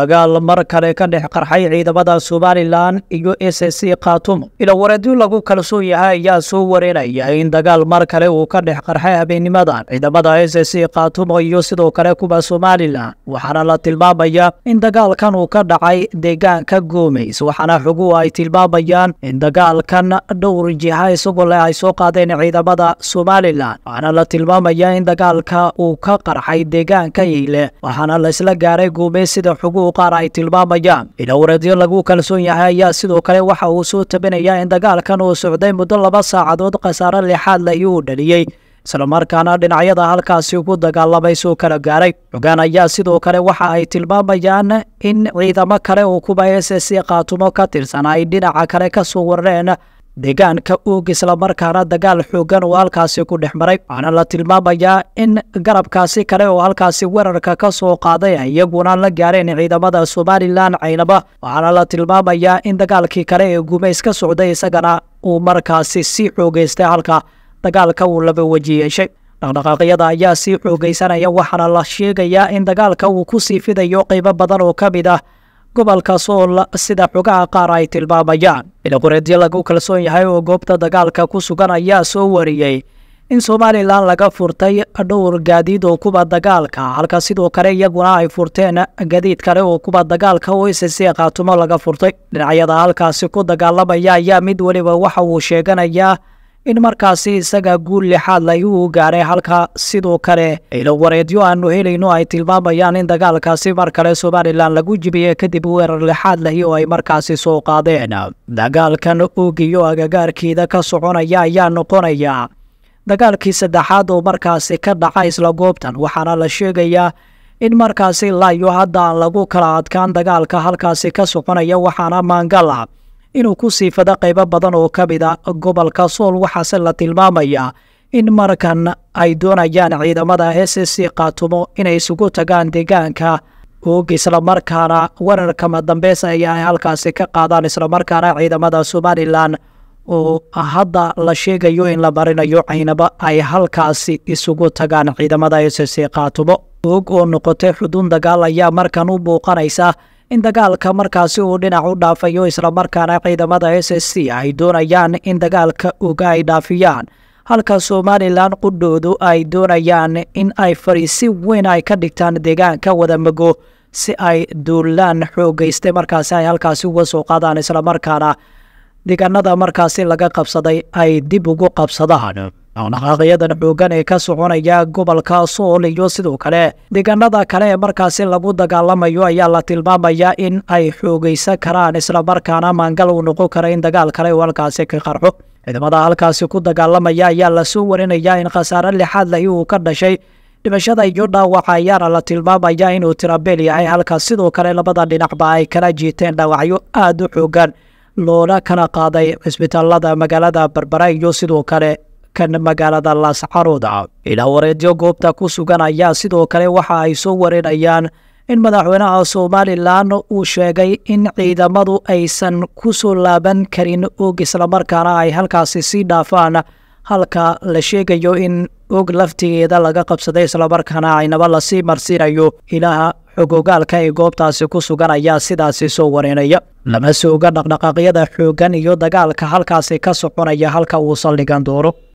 dagaal mar kale ka dhex qarxay ciidamada somalilan iyo s c khaatumo ilawareedyo lagu kalsoon yahay ayaa soo warinaya in dagaal mar kale uu ka dhex qarxay habeenimadan ciidamada s c khaatumo iyo sidoo kale kuwa somalilan waxaana la tilmaamaya in dagaalkan uu ka dhacay deegaanka goomeys waxaana xoguhu ay tilmaamayaan in dagaalkan dhowr jiha isagoo leh ay soo qaadeen ciidamada somalilan waxaana la tilmaamaya in dagaalka uu ka qarxay deegaanka yiile waxaana laisla gaaray goomeys sida xoguhu qaar ay tilmaamayaan ilawareedyo lagu kalsoon yahay ayaa sidoo kale waxa uu soo tabinayaa in dagaalkan uu socday muddo laba saacadood khasaare lixaad la uu dhaliyey islamarkaana dhinacyada halkaasi ku dagaalamay soo kala gaaray. Xogaan ayaa sidoo kale waxa ay tilmaamayaan in ciidamo kale oo kuwa s c khaatumo ka tirsan ay dhinaca kale ka soo warareen deegaanka oog islamarkaana dagaal xoogan oo halkaasi ku dhex maray. Waxaana la tilmaamayaa in garabkaasi kale oo halkaasi weerarka ka soo qaaday iyaguna la gaareen ciidamada somalilan caynaba. Waxaana la tilmaamayaa in dagaalkii kale ee gumays ka socday isagana uu markaasi sii xoogeystay halka dagaalka uu laba weji yeeshay. Dhaqdhaqaaqyada ayaa sii xoogeysanaya waxaana la sheegayaa in dagaalka uu ku sii fidayo qeybo badan oo ka mid ah gobolka sool sida xogaha qaar ay tilmaamayaan. Ilaqureedyo lagu kalsoon yahay oo goobta dagaalka ku sugan ayaa soo wariyey in somalilan laga furtay dhowr gaadiid oo kuwa dagaalka halka sidoo kale iyaguna ay furteen gadiid kale oo kuwa dagaalka oo c khaatumo laga furtay. Dhinacyada halkaasi ku dagaalamaya ayaa mid weliba waxa uu sheeganayaa in markaasi isaga guul lixaad la uu gaaray halka sidoo kale ilawareedyo aanu helayno ay tilmaamayaan in dagaalkaasi mar kale somalilan lagu jibiyey kadib weerar lixaad lahi oo ay markaasi soo qaadeen. Dagaalkan oogiyo agagaarkeeda ka soconaya ayaa noqonaya dagaalkii saddexaad oo markaasi ka dhaca isla goobtan waxaana la sheegayaa in markaasi laayo hadda aan lagu kala adkaan dagaalka halkaasi ka soconaya waxaana maangala inuu ku sii fado qaybo badan oo ka mid a gobolka sool waxaase la tilmaamayaa in markan ay doonayaan ciidamada s c khaatumo inay isugu tagaan deegaanka. Oog islamarkaana weerarkama dambeys ay ay halkaasi ka qaadaan islamarkaana ciidamada somalilan oo hadda la sheegayo in la marinayo caynaba ay halkaasi isugu tagaan ciidamada s c khaatumo oog oo noqotay xudun dagaal ayaa markan u muuqanaysa in dagaalka markaasi uu dhinac u dhaafayo islamarkaana ciidamada s s c ay doonayaan in dagaalka oga ay dhaafiyaan halka somalilan qudhoodu ay doonayaan in ay fariisi weyn ay ka dhigtaan deegaanka wadamago si ay duulaan xoogeystay markaasi ay halkaasi uga soo qaadaan islamarkaana deegaanada markaasi laga qabsaday ay dib ugu qabsadaan dhaqdhaqaaqyadan xoogan ee ka soconaya gobolka sool iyo sidoo kale. Deegaanada kale ee markaasi lagu dagaalamayo ayaa la tilmaamayaa in ay xoogeysan karaan islamarkaana maangal uu noqon kara in dagaal kale uu halkaasi ka qarxo. Ciidamada halkaasi ku dagaalamaya ayaa la soo warinayaa in khasaare lixaad lahi uu ka dhashay. Dhimashada iyo dhaawaca ayaana la tilmaamaya inuu tirabeel yahay halka sidoo kale labada dhinacba ay kala jiiteen dhaawacyo aada u xoogan loona kala qaaday cisbitaalada magaalada berbera iyo sidoo kale kan magaalada laascarood ilaa wareedyo goobta ku sugan ayaa sidoo kale waxa ay soo warinayaan in madaxweynaha somalilan uu sheegay in ciidamadu aysan ku soo laaban karin og islamarkaana ay halkaasi sii dhaafaan. Halka la sheegayo in og laftigeeda laga qabsaday islamarkaana aynaba la sii marsiinayo. Ilaha xogogaalka ee goobtaasi ku sugan ayaa sidaasi soo warinaya lama sooga dhaqdhaqaaqyada xooggan iyo dagaalka halkaasi ka soconaya halka uu saldhigan doono